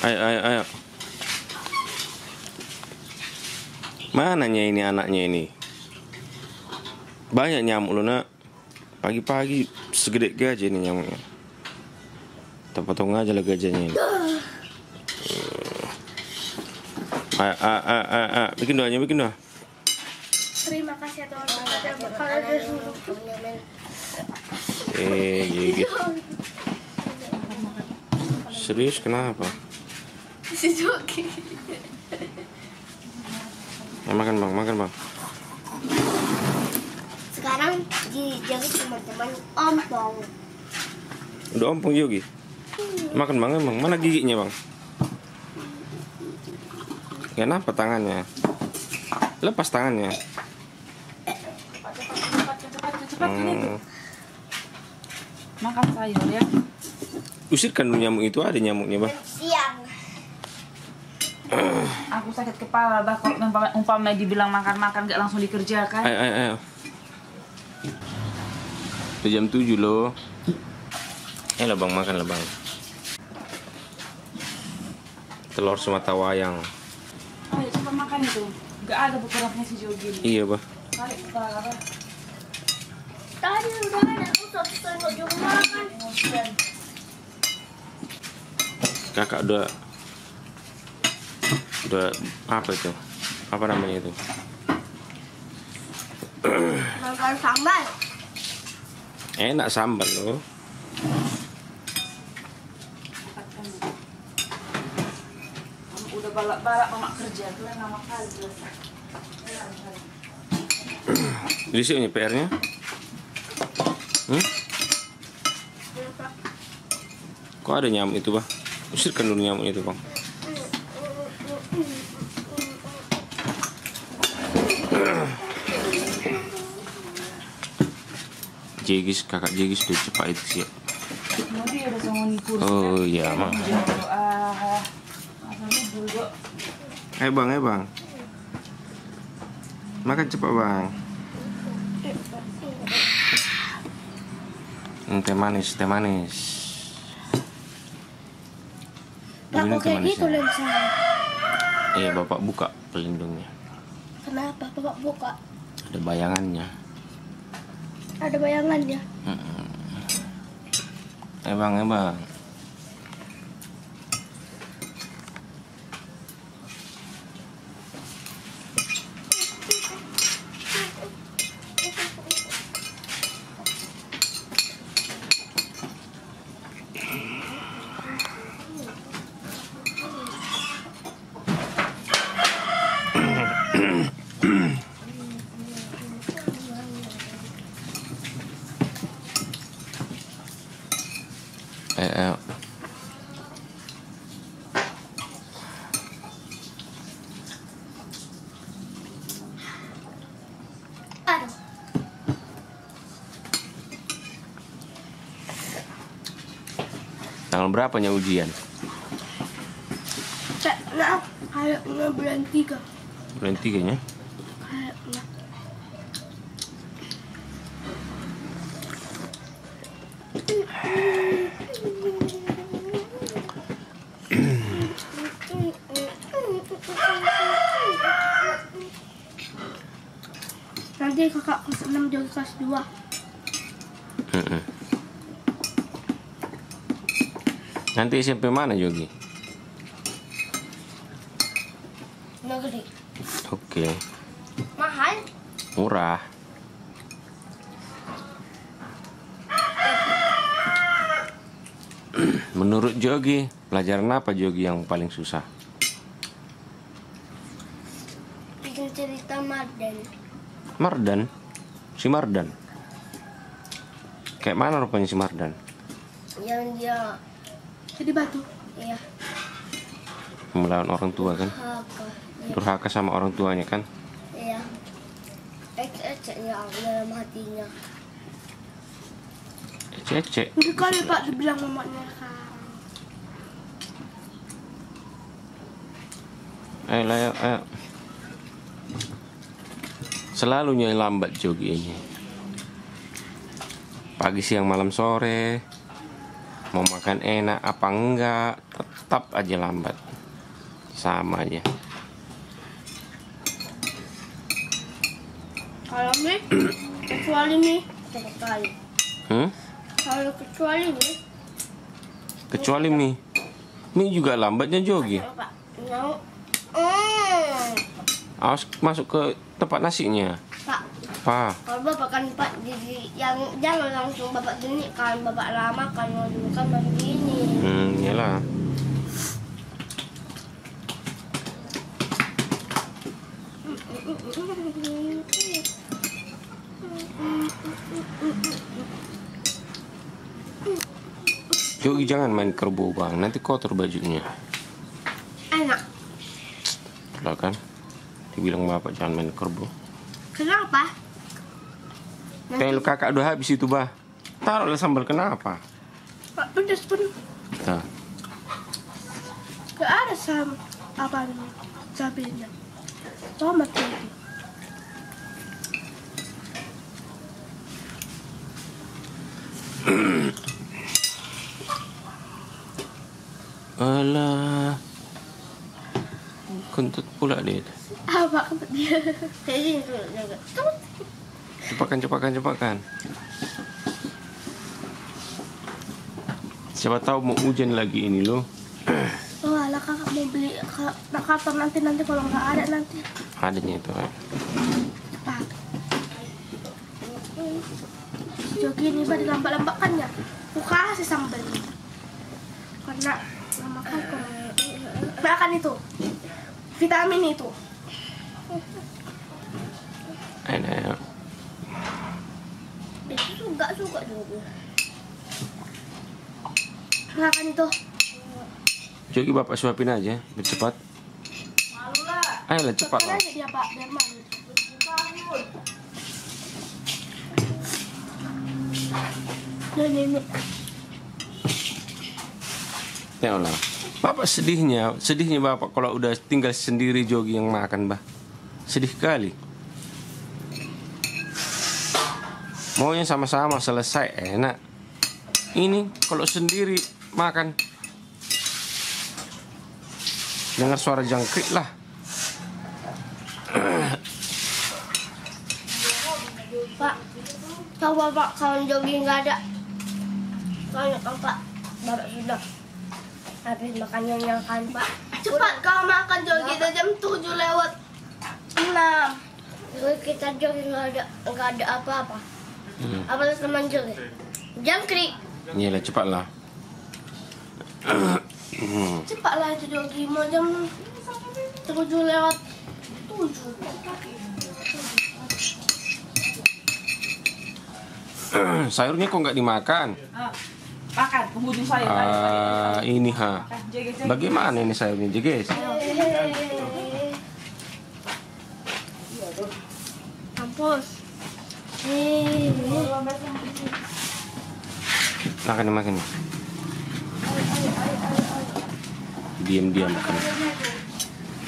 Ayo, ayo, ayo. Mananya ini anaknya ini? Banyak nyamuk lu nak. Pagi-pagi segede gajah ini nyamuknya. Kita potong aja lah gajahnya ini. Ayo, ayo, ayo, ayo, ayo. Bikin doanya, bikin doa. Terima kasih ya teman-teman. Kalau ada suruh Eh, gigit. Serius kenapa? Si Joki. Ya, makan bang, makan bang. Sekarang dijadi teman-teman ompong. Udah ompong Yogi. Makan bang emang. Mana giginya bang? Kenapa tangannya? Lepas tangannya. Cepat, cepat, cepat, cepat, cepat, ini tuh. Hmm. Makan sayur ya. Usirkan dulu nyamuk itu ada nyamuknya bang. Aku sakit kepala, bah kalau umpama, umpama dibilang makan-makan gak langsung dikerjakan. Ayo, ayo, ayo. Udah jam 7 loh. Eh lah bang, makan lah bang. Telur semata wayang. Ayo cepat makan itu. Gak ada beberapa si Jogi. Iya bah. Tarik kepala, bah. Tadi udah ada aku satu sendok juga makan. Kakak udah udah apa itu? Apa namanya itu? Makan sambal. Enak sambal loh. Udah balak-balak mama kerja, kalian nama kali. Di sini PR-nya? Hmm? Kok ada nyamuk itu, Bang? Usirkan dulu nyamuk itu, Bang. Jegis, kakak Jegis udah cepat itu siap. Mau dia udah sama kursi. Oh iya. Ah, libur kok. Ayo bang, ayo bang. Makan cepat bang. Hmm, teh manis, teh manis. Aku kayak gitu. Iya bapak buka pelindungnya. Kenapa bapak buka? Ada bayangannya. Ada bayangannya. Eh bang, eh berapanya ujian? Nah, kayaknya bulan tiga. Bulan tiganya? Kayaknya. Nanti kakak kelas 6 jadi kelas 2 Nanti SMP mana Yogi? Negeri Oke, Mahal murah. Menurut Jogi, pelajaran apa Jogi yang paling susah? Bikin cerita Marden Mardan, si Mardan. Kayak mana rupanya si Mardan? Yang dia Jadi batu Iya Melawan orang tua kan? Haka Durhaka sama orang tuanya kan? Iya Ecek-eceknya dalam hatinya Ece-ece. Udah kali pak dibilang mamanya Ayo, ayo, ayo. Selalunya lambat Jogi ini. Pagi, siang, malam, sore. Mau makan enak apa enggak tetap aja lambat sama aja Kalau mie, kecuali mie, cepat kali. hmm? Kalau kecuali mie, kecuali mie mie juga lambatnya jogi. Hmm. awas masuk ke tempat nasinya apa kalau bapak kan pak jadi yang jangan langsung bapak gini kan bapak lama kan mau dulu kan baru gini. hmm iyalah Jogi jangan main kerbau bang, nanti kotor bajunya. Enak. Lah kan, dibilang bapak jangan main kerbau. Kenapa? Telu kakak udah habis itu bah. Taruhlah sambal kenapa? Pak pedas pun Nah, gak ada sam apa cabenya. Tomat lagi. alah, kentut pula dia. Apa dia? Kayak gini tuh jaga. Tut. Cepatkan, cepatkan, cepatkan. Siapa tahu mau hujan lagi ini loh. Oh alah kakak mau beli ka- nak kapan nanti nanti kalau nggak ada nanti. Adanya itu. eh. Cepat. Jogi ini bah dilambat-lambatkan ya. Aku kasih sambal. Karena lama kan makan itu. Vitamin itu. Enak ya. Itu suka juga. Makan itu. Jogi bapak suapin aja, biar cepat. Malu lah. Ayolah cepat lah. dia pak biar malu. Dan ini Tengoklah. Bapak sedihnya, sedihnya bapak kalau udah tinggal sendiri Jogi yang makan bah. Sedih kali. Maunya sama-sama selesai enak. Ini kalau sendiri makan dengar suara jangkrik lah. Pak, tahu bapak kawan jogging nggak ada. Soalnya kan pak, bapak sudah habis makannya yang kan pak. Cepat kau makan jogging itu jam 7 lewat 6. Jadi kita jogging nggak ada nggak ada apa-apa. Hmm. Apalagi teman jogging. Jangkrik. Iyalah cepatlah. Cepatlah itu jogging mau jam 7 lewat 7. Sayurnya kok nggak dimakan? Ah, makan penghujung saya. Ayo, ayo, ayo. Ah, ini ha. Bagaimana ini sayurnya, Jeges? Kampus. Hei. Makan makan. Diam-diam makan.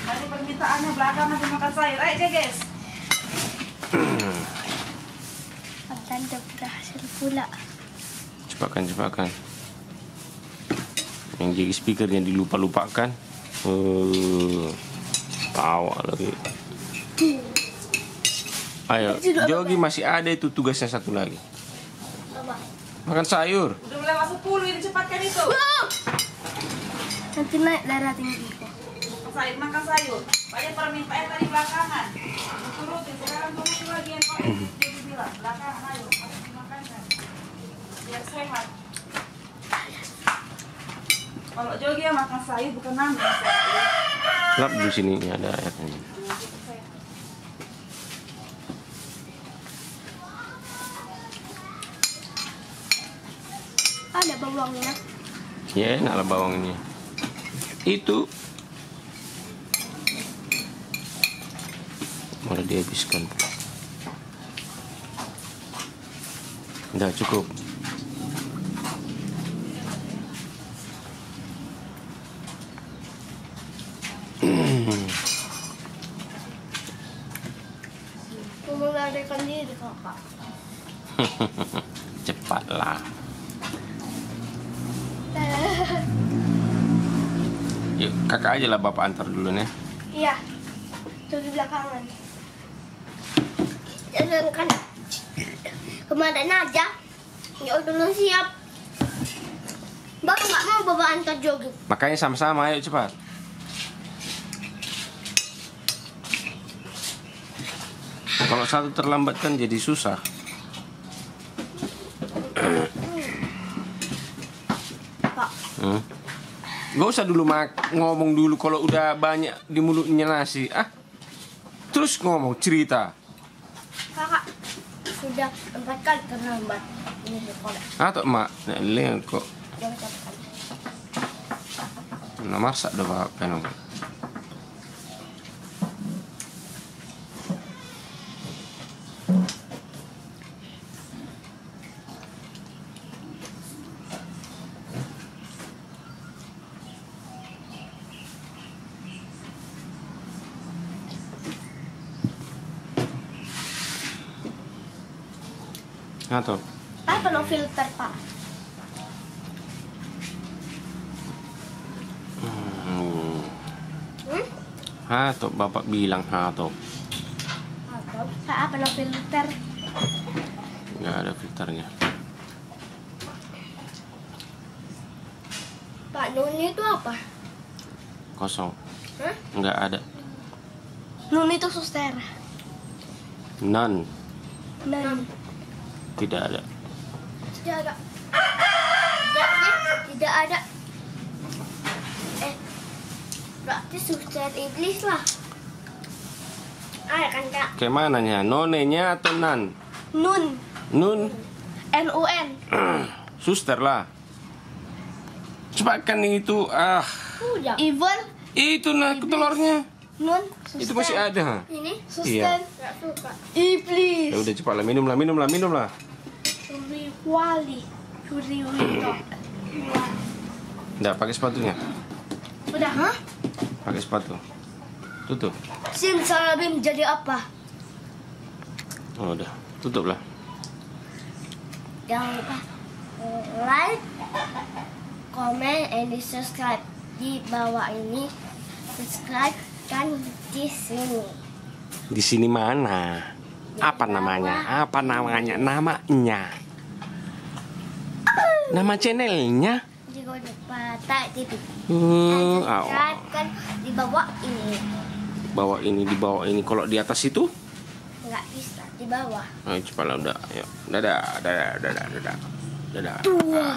Tadi permintaannya belakang nanti makan sayur. Ayo, Jeges. Tanda berhasil pula. Cepatkan, cepatkan. Yang jadi speaker yang dilupa-lupakan. Uh, tawa lagi. Ayo, Jogi masih ada itu tugasnya satu lagi. Apa? Makan sayur. Udah mulai masuk 10 ini cepatkan itu. Nanti naik darah tinggi kok. Makan sayur, makan sayur. Banyak permintaan tadi belakangan. Turutin, sekarang turutin lagi yang kau jadi bilang. Belakangan, ayo. Dimakankan. Biar sehat. Kalau Jogi yang makan sayur bukan nambah sayur. Lap di sini ini ada airnya. Bawangnya. Ya, enaklah bawang ini. Itu malah dihabiskan. Udah cukup. Melarikan diri kakak. Cepatlah. Yuk, kakak aja lah bapak antar dulu nih. Iya, dari belakangan. Jangan ya, kan kemarin aja, ya, jauh dulu siap. Bapak nggak mau bapak antar jogging. Makanya sama-sama, ayo cepat. Kalau satu terlambat kan jadi susah. Gak usah dulu mak ngomong dulu kalau udah banyak di mulutnya nasi. Ah, terus ngomong cerita. kakak sudah empat kali terlambat ini sekolah. Atau mak, nah, lihat kok. Nah, masak dah pak. Atau Apa no filter pak? hmm. Hmm? Bapak bilang atau Atau apa no filter? nggak ada filternya. Pak Nuni itu apa? Kosong. Hah? Nggak ada. Nuni itu suster. None. Non. Tidak ada. Tidak ada. Tidak, tidak ada. Eh, berarti suster iblis lah. Ada kan kak? Kayak mananya? Nonenya atau nan? Nun. Nun. N U N. Suster lah. Cepatkan itu. Ah, Udah. Evil. itu nah telurnya. Nun. Itu masih ada. Ini Iya. suster. Gak suka. Iblis. Ya udah cepatlah minumlah, minumlah, minumlah. Suri wali. Suri wito. Udah pakai sepatunya. Udah, hah? Pakai sepatu. Tutup. Simsalabim jadi apa? Oh, udah. Tutuplah. Jangan lupa like, comment, and subscribe di bawah ini. Subscribe kan di sini. Di sini mana? Apa namanya? Apa namanya? Namanya. Nama channelnya? TV. Hmm, oh. kan di bawah ini. Bawa ini di bawah ini. Kalau di atas itu? Nggak bisa di bawah. Ayo cepatlah udah. Ayo. Dadah, dadah, dadah, dadah. Dadah. Tuh.